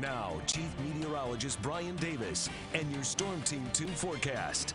Now, Chief Meteorologist Brian Davis and your Storm Team 2 forecast.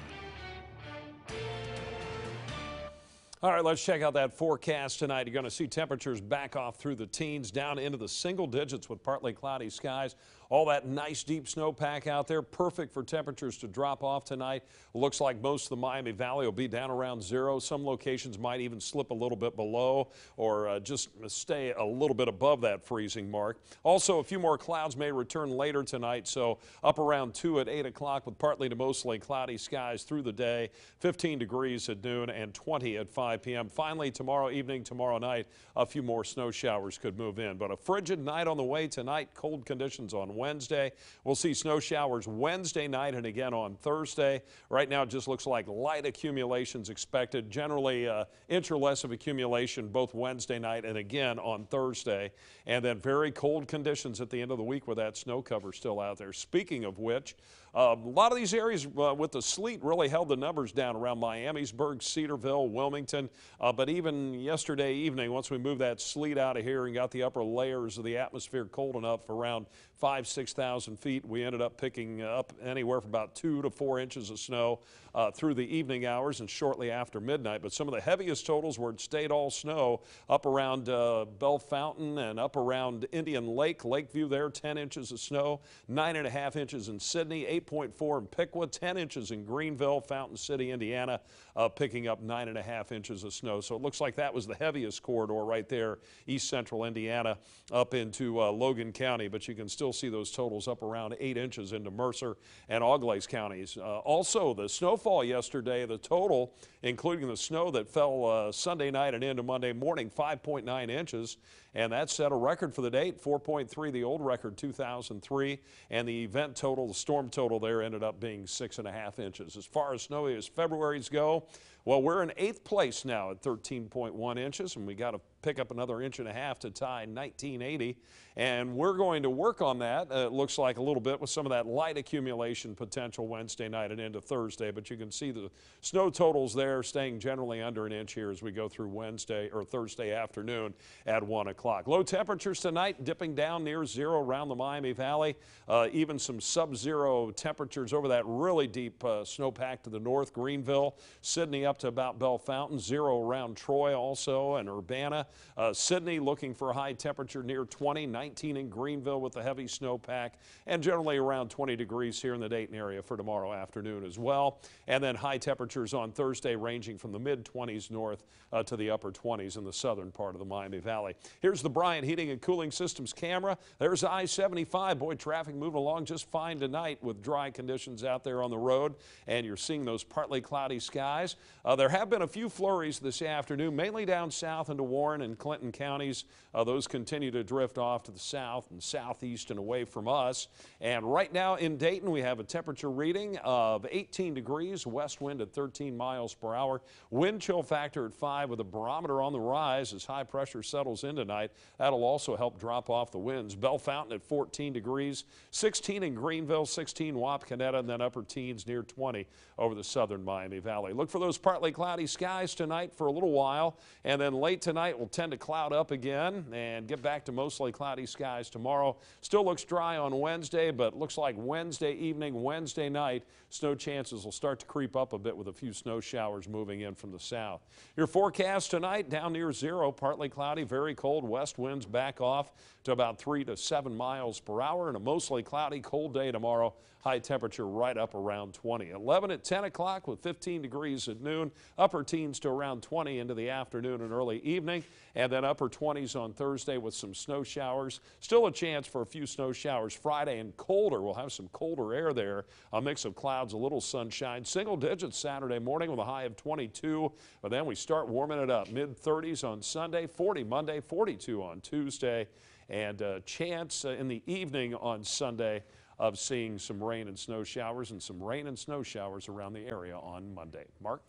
All right, let's check out that forecast tonight. You're going to see temperatures back off through the teens down into the single digits with partly cloudy skies. All that nice deep snowpack out there, perfect for temperatures to drop off tonight. Looks like most of the Miami Valley will be down around zero. Some locations might even slip a little bit below or uh, just stay a little bit above that freezing mark. Also, a few more clouds may return later tonight, so up around 2 at 8 o'clock with partly to mostly cloudy skies through the day. 15 degrees at noon and 20 at 5 p.m. Finally, tomorrow evening, tomorrow night, a few more snow showers could move in. But a frigid night on the way tonight, cold conditions on Wednesday. We'll see snow showers Wednesday night and again on Thursday. Right now, it just looks like light accumulations expected. Generally, uh, inch or less of accumulation both Wednesday night and again on Thursday. And then very cold conditions at the end of the week with that snow cover still out there. Speaking of which, uh, a lot of these areas uh, with the sleet really held the numbers down around Miamisburg, Cedarville, Wilmington. Uh, but even yesterday evening, once we moved that sleet out of here and got the upper layers of the atmosphere cold enough around five, 6,000 feet, we ended up picking up anywhere from about two to four inches of snow uh, through the evening hours and shortly after midnight. But some of the heaviest totals were it stayed all snow up around uh, Bellefontaine and up around Indian Lake, Lakeview there, 10 inches of snow, nine and a half inches in Sidney, 8.4 in Piqua, 10 inches in Greenville, Fountain City, Indiana, uh, picking up nine and a half inches of snow. So it looks like that was the heaviest corridor right there, east central Indiana up into uh, Logan County. But you can still see those totals up around eight inches into Mercer and Auglaize counties. Uh, also, the snowfall yesterday, the total, including the snow that fell uh, Sunday night and into Monday morning, 5.9 inches. And that set a record for the date, 4.3, the old record, 2003. And the event total, the storm total there ended up being six and a half inches. As far as snowy as February's go, well, we're in eighth place now at 13.1 inches, and we got to pick up another inch and a half to tie 1980. And we're going to work on that, uh, it looks like a little bit, with some of that light accumulation potential Wednesday night and into Thursday. But you can see the snow totals there staying generally under an inch here as we go through Wednesday or Thursday afternoon at 1 o'clock. Low temperatures tonight dipping down near zero around the Miami Valley. Uh, even some sub-zero temperatures over that really deep uh, snowpack to the north, Greenville, Sidney up to about Bellefontaine, zero around Troy also and Urbana. Uh, Sidney looking for a high temperature near 20, 19 in Greenville with the heavy snowpack, and generally around 20 degrees here in the Dayton area for tomorrow afternoon as well. And then high temperatures on Thursday ranging from the mid 20s north uh, to the upper 20s in the southern part of the Miami Valley. Here's the Bryant Heating and Cooling Systems camera. There's I-75. Boy, traffic moving along just fine tonight with dry conditions out there on the road, and you're seeing those partly cloudy skies. Uh, there have been a few flurries this afternoon, mainly down south into Warren and Clinton counties. Uh, those continue to drift off to the south and southeast and away from us. And right now in Dayton, we have a temperature reading of 18 degrees, west wind at 13 miles per hour, wind chill factor at 5 with a barometer on the rise as high pressure settles in tonight. That'll also help drop off the winds. Bellefontaine at 14 degrees, 16 in Greenville, 16 Wapakoneta, and then upper teens near 20 over the southern Miami Valley. Look for those partly cloudy skies tonight for a little while, and then late tonight will tend to cloud up again and get back to mostly cloudy skies tomorrow. Still looks dry on Wednesday, but looks like Wednesday evening, Wednesday night, snow chances will start to creep up a bit with a few snow showers moving in from the south. Your forecast tonight down near zero, partly cloudy, very cold, west winds back off to about 3 to 7 miles per hour, and a mostly cloudy, cold day tomorrow. High temperature right up around 20. 11 at 10 o'clock with 15 degrees at noon, upper teens to around 20 into the afternoon and early evening, and then upper 20s on Thursday with some snow showers. Still a chance for a few snow showers Friday and colder. We'll have some colder air there, a mix of clouds, a little sunshine. Single digits Saturday morning with a high of 22, but then we start warming it up. Mid 30s on Sunday, 40 Monday, 42 on Tuesday and a chance uh, in the evening on Sunday of seeing some rain and snow showers and some rain and snow showers around the area on Monday. Mark?